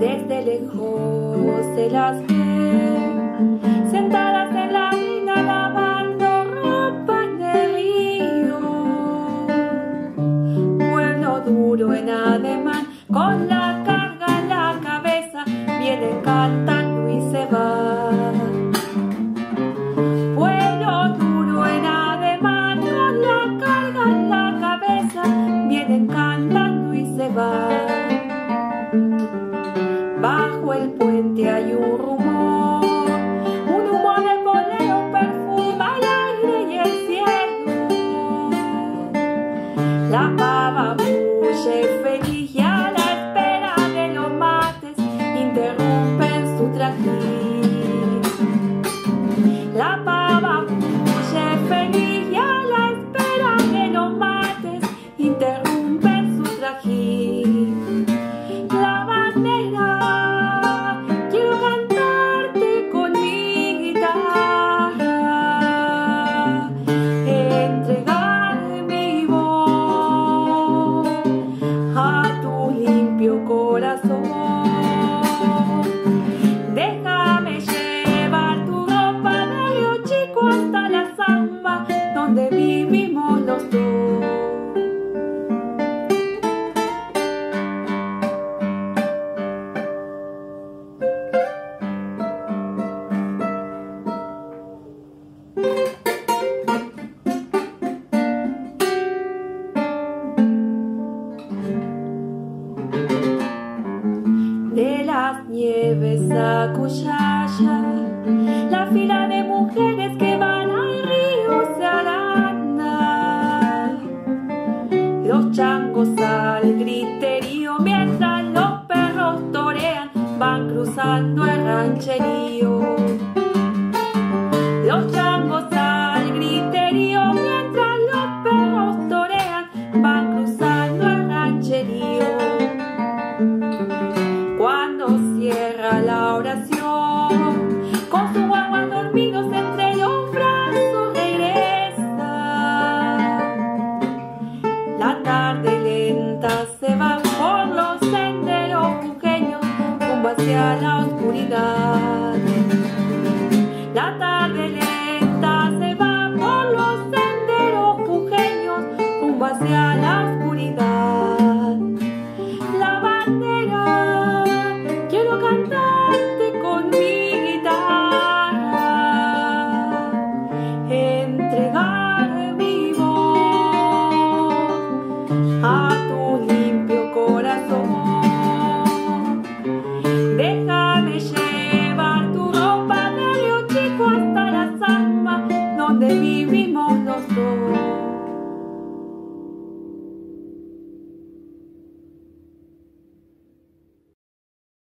Desde lejos te las ve, sentadas en la orina lavando ropa de río, pueblo duro en ademán con la cara le cantan. nieves a Coyaya, la fila de mujeres que van al río se aranda, los changos al griterío mientras los perros torean, van cruzando el rancherío. la oración. Con su guagua dormidos entre los brazos regresa. La tarde lenta se va por los senderos bujeños, rumbo hacia la oscuridad. 後に